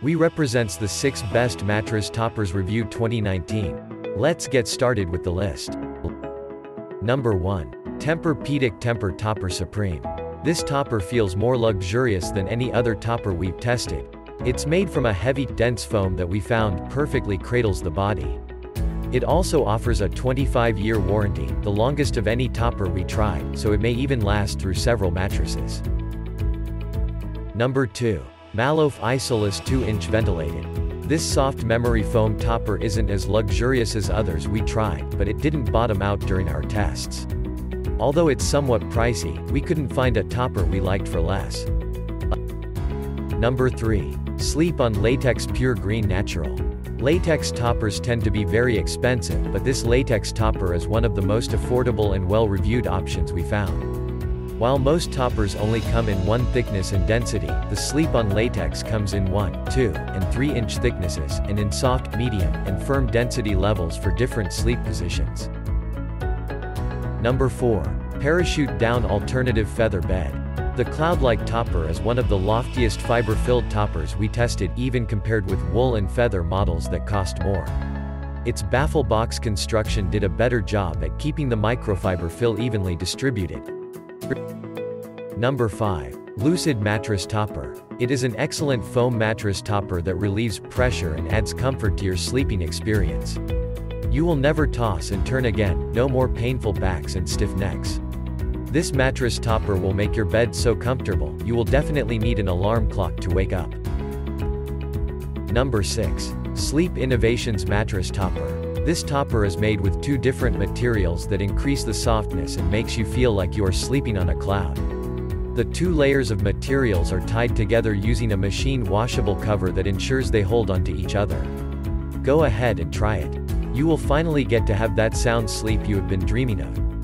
We represents the 6 best mattress toppers reviewed 2019. Let's get started with the list. Number 1. Tempur-Pedic Tempur Topper Supreme. This topper feels more luxurious than any other topper we've tested. It's made from a heavy, dense foam that we found perfectly cradles the body. It also offers a 25-year warranty, the longest of any topper we tried, so it may even last through several mattresses. Number 2. Malouf Isolus 2-inch Ventilated. This soft memory foam topper isn't as luxurious as others we tried, but it didn't bottom out during our tests. Although it's somewhat pricey, we couldn't find a topper we liked for less. Number 3. Sleep on Latex Pure Green Natural. Latex toppers tend to be very expensive but this latex topper is one of the most affordable and well-reviewed options we found. While most toppers only come in one thickness and density, the Sleep on Latex comes in 1, 2, and 3 inch thicknesses, and in soft, medium, and firm density levels for different sleep positions. Number 4. Parachute Down Alternative Feather Bed. The Cloud-like topper is one of the loftiest fiber-filled toppers we tested even compared with wool and feather models that cost more. Its baffle box construction did a better job at keeping the microfiber fill evenly distributed. Number 5. Lucid Mattress Topper. It is an excellent foam mattress topper that relieves pressure and adds comfort to your sleeping experience. You will never toss and turn again, no more painful backs and stiff necks. This mattress topper will make your bed so comfortable, you will definitely need an alarm clock to wake up. Number 6. Sleep Innovations Mattress Topper. This topper is made with two different materials that increase the softness and makes you feel like you are sleeping on a cloud. The two layers of materials are tied together using a machine washable cover that ensures they hold onto each other. Go ahead and try it. You will finally get to have that sound sleep you have been dreaming of.